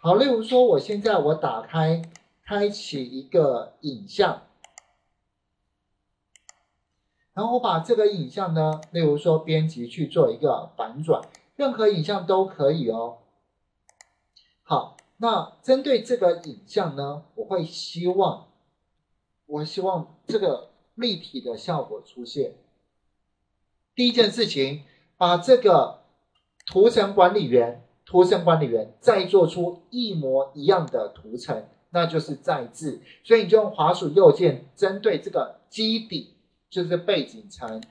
好，例如说，我现在我打开，开启一个影像，然后我把这个影像呢，例如说编辑去做一个反转，任何影像都可以哦。好，那针对这个影像呢，我会希望，我希望这个立体的效果出现。第一件事情，把这个图层管理员。图层管理员再做出一模一样的图层，那就是再制。所以你就用滑鼠右键，针对这个基底，就是背景层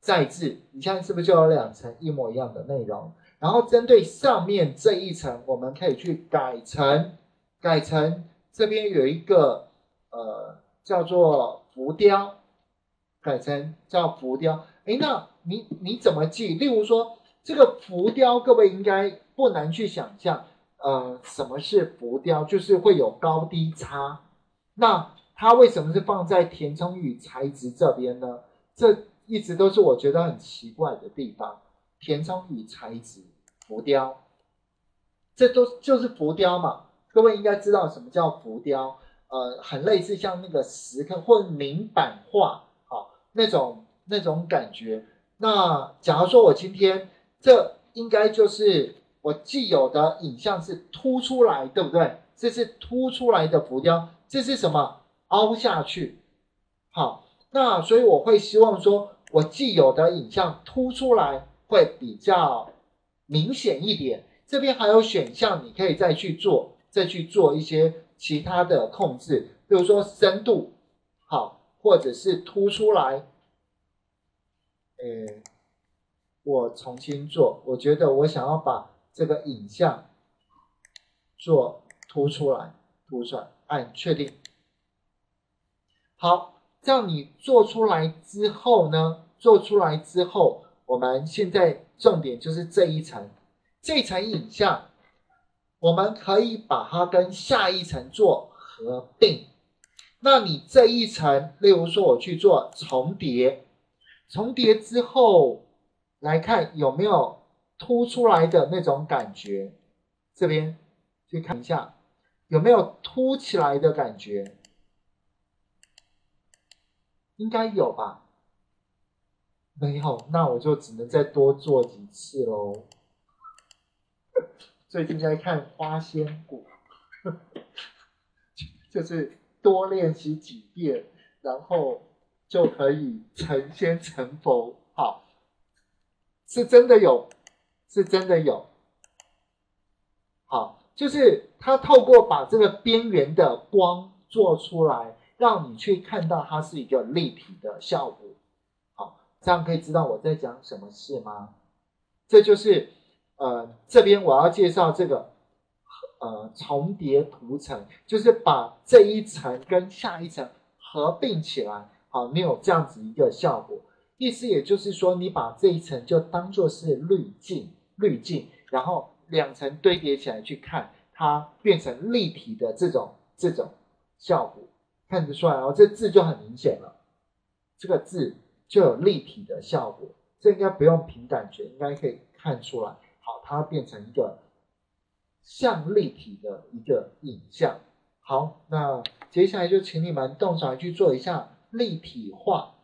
再制。你现在是不是就有两层一模一样的内容？然后针对上面这一层，我们可以去改成改成这边有一个呃叫做浮雕，改成叫浮雕。哎，那你你怎么记？例如说这个浮雕，各位应该。不难去想象，呃，什么是浮雕？就是会有高低差。那它为什么是放在填充与材质这边呢？这一直都是我觉得很奇怪的地方。填充与材质，浮雕，这都就是浮雕嘛？各位应该知道什么叫浮雕？呃，很类似像那个石刻或明版画，好那种那种感觉。那假如说我今天这应该就是。我既有的影像是凸出来，对不对？这是凸出来的浮雕，这是什么？凹下去。好，那所以我会希望说，我既有的影像凸出来会比较明显一点。这边还有选项，你可以再去做，再去做一些其他的控制，比如说深度，好，或者是凸出来。诶，我重新做，我觉得我想要把。这个影像做凸出来，凸出来，按确定。好，这样你做出来之后呢？做出来之后，我们现在重点就是这一层，这层影像，我们可以把它跟下一层做合并。那你这一层，例如说我去做重叠，重叠之后来看有没有。凸出来的那种感觉，这边去看一下有没有凸起来的感觉，应该有吧？没有，那我就只能再多做几次喽。最近在看花仙骨，就是多练习几遍，然后就可以成仙成佛。好，是真的有。是真的有，好，就是它透过把这个边缘的光做出来，让你去看到它是一个立体的效果。好，这样可以知道我在讲什么事吗？这就是呃这边我要介绍这个呃重叠图层，就是把这一层跟下一层合并起来，好，你有这样子一个效果。意思也就是说，你把这一层就当做是滤镜。滤镜，然后两层堆叠起来去看，它变成立体的这种这种效果，看得出来哦，这字就很明显了，这个字就有立体的效果，这应该不用凭感觉，应该可以看出来。好，它变成一个像立体的一个影像。好，那接下来就请你们动手去做一下立体化。